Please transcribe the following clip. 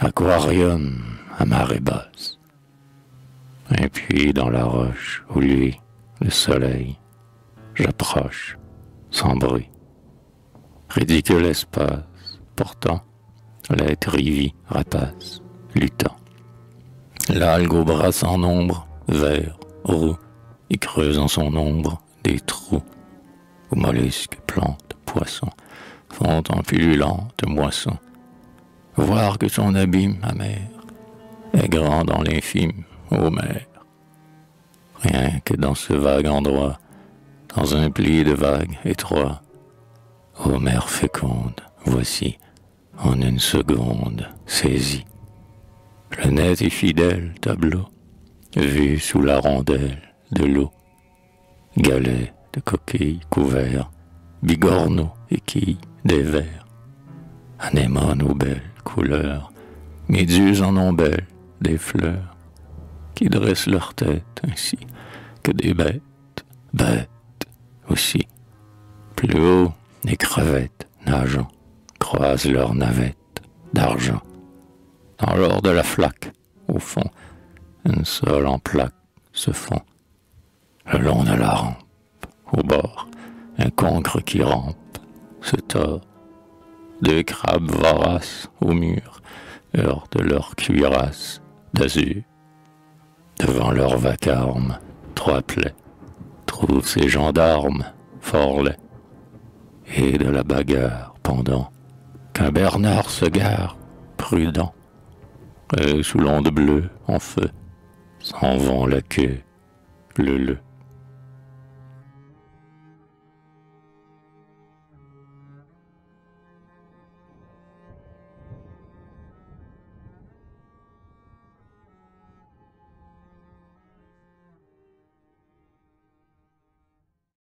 aquarium à marée basse. Et puis dans la roche où lui, le soleil, j'approche sans bruit. Ridicule espace, pourtant, l'être rivie rapace, luttant. L'algue au bras sans nombre, vert, roux, et creuse en son ombre des trous où mollusques, plantes, poissons font en pullulante moisson. Voir que son abîme amer est grand dans l'infime, ô mer. Rien que dans ce vague endroit, dans un pli de vagues étroit, ô mer féconde, voici, en une seconde, saisi, le net et fidèle tableau, vu sous la rondelle de l'eau, galets de coquilles couverts, bigorneaux et quilles des vers, anémones aux belles couleurs, méduses en ombelles des fleurs, qui dressent leur tête ainsi que des bêtes, bêtes aussi. Plus haut, les crevettes nageant croisent leurs navettes d'argent. Dans l'or de la flaque, au fond, un sol en plaque se fond. Le long de la rampe, au bord, un concre qui rampe se tord. Deux crabes voraces au mur heurtent leur cuirasse d'azur. Devant leur vacarme, trois plaies trouvent ces gendarmes fort laids. Et de la bagarre pendant qu'un Bernard se gare, prudent, et sous l'onde bleue en feu, s'en vont la queue, le le.